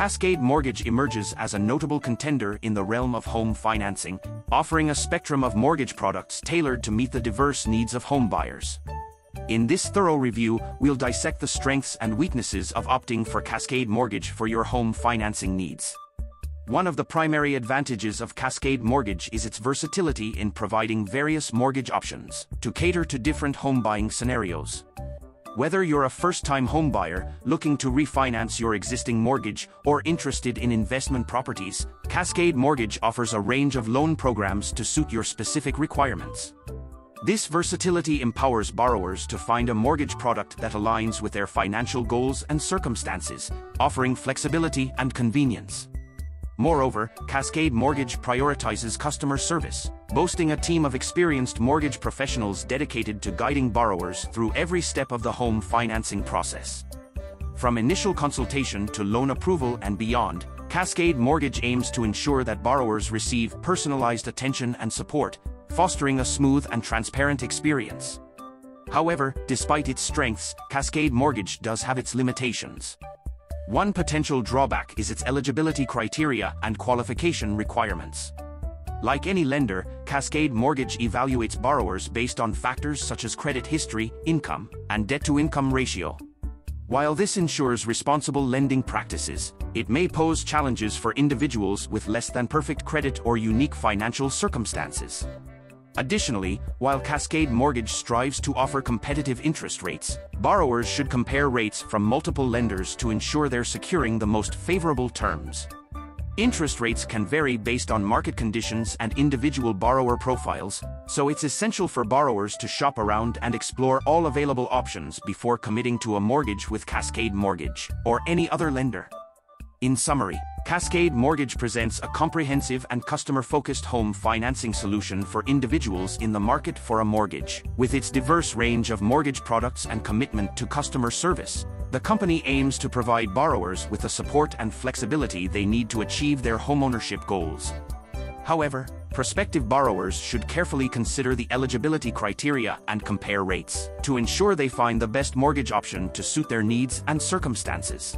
Cascade Mortgage emerges as a notable contender in the realm of home financing, offering a spectrum of mortgage products tailored to meet the diverse needs of homebuyers. In this thorough review, we'll dissect the strengths and weaknesses of opting for Cascade Mortgage for your home financing needs. One of the primary advantages of Cascade Mortgage is its versatility in providing various mortgage options to cater to different home buying scenarios. Whether you're a first-time homebuyer looking to refinance your existing mortgage or interested in investment properties, Cascade Mortgage offers a range of loan programs to suit your specific requirements. This versatility empowers borrowers to find a mortgage product that aligns with their financial goals and circumstances, offering flexibility and convenience. Moreover, Cascade Mortgage prioritizes customer service, boasting a team of experienced mortgage professionals dedicated to guiding borrowers through every step of the home financing process. From initial consultation to loan approval and beyond, Cascade Mortgage aims to ensure that borrowers receive personalized attention and support, fostering a smooth and transparent experience. However, despite its strengths, Cascade Mortgage does have its limitations. One potential drawback is its eligibility criteria and qualification requirements. Like any lender, Cascade Mortgage evaluates borrowers based on factors such as credit history, income, and debt-to-income ratio. While this ensures responsible lending practices, it may pose challenges for individuals with less than perfect credit or unique financial circumstances. Additionally, while Cascade Mortgage strives to offer competitive interest rates, borrowers should compare rates from multiple lenders to ensure they're securing the most favorable terms. Interest rates can vary based on market conditions and individual borrower profiles, so it's essential for borrowers to shop around and explore all available options before committing to a mortgage with Cascade Mortgage or any other lender. In summary, Cascade Mortgage presents a comprehensive and customer-focused home financing solution for individuals in the market for a mortgage. With its diverse range of mortgage products and commitment to customer service, the company aims to provide borrowers with the support and flexibility they need to achieve their homeownership goals. However, prospective borrowers should carefully consider the eligibility criteria and compare rates to ensure they find the best mortgage option to suit their needs and circumstances.